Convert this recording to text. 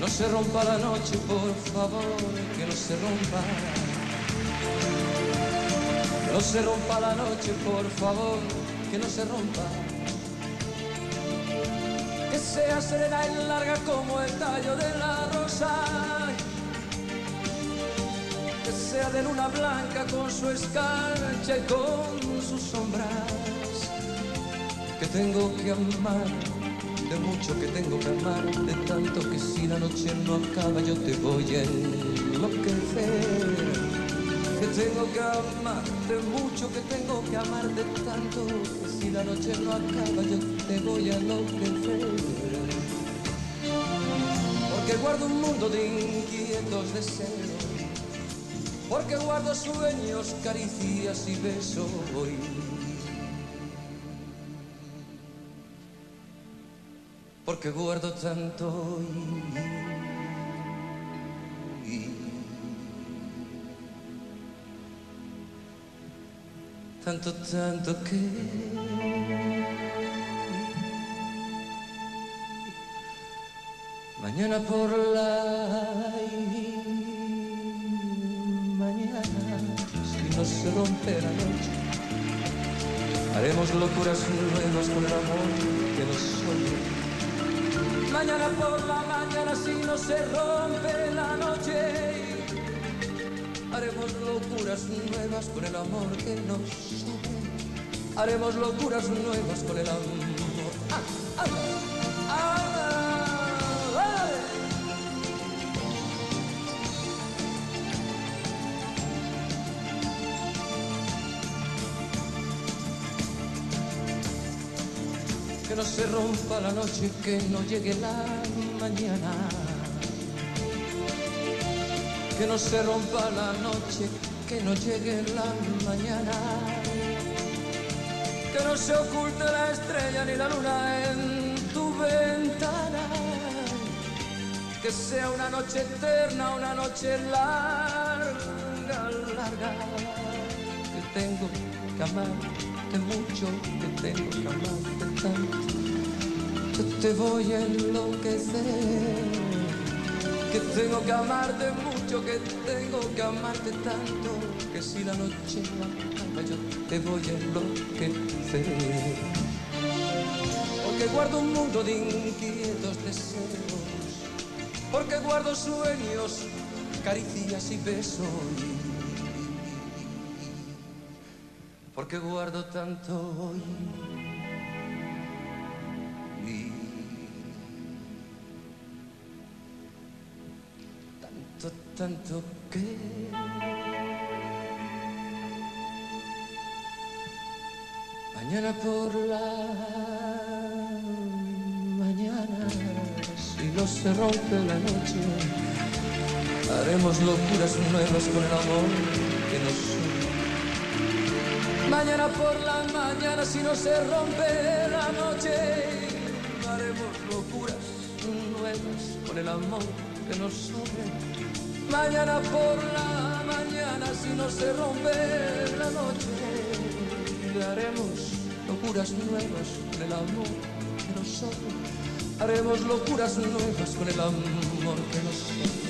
no se rompa la noche, por favor, que no se rompa. No se rompa la noche, por favor, que no se rompa. Que sea serena y larga como el tallo de la rosa. Que sea de luna blanca con su escarcha y con sus sombras. Que tengo que amar de mucho que tengo que amar, de tanto que si la noche no acaba yo te voy a enloquecer. Que tengo que amar, de mucho que tengo que amar, de tanto que si la noche no acaba yo te voy a enloquecer. Porque guardo un mundo de inquietos deseos, porque guardo sueños, caricias y besos. Porque guardo tanto y, tanto, tanto que mañana por la mañana si no se rompe la noche haremos locuras nuevas con el amor que nos soñó Mañana por la mañana si no se rompe la noche. Haremos locuras nuevas con el amor que nos sube Haremos locuras nuevas con el amor no se rompa la noche, que no llegue la mañana. Que no se rompa la noche, que no llegue la mañana. Que no se oculte la estrella ni la luna en tu ventana. Que sea una noche eterna, una noche larga, larga. Tengo que amar de mucho, que tengo que amarte tanto. Yo te voy a enloquecer. Que tengo que amarte mucho, que tengo que amarte tanto. Que si la noche no acaba, yo te voy a enloquecer. Porque guardo un mundo de inquietos deseos. Porque guardo sueños, caricias y besos porque guardo tanto hoy. Tanto, tanto que mañana por la mañana, si no se rompe la noche, haremos locuras nuevas con el amor que nos Mañana por la mañana si no se rompe la noche haremos locuras nuevas con el amor que nos sobre. Mañana por la mañana si no se rompe la noche haremos locuras nuevas con el amor que nos sobre. Haremos locuras nuevas con el amor que nos sobre.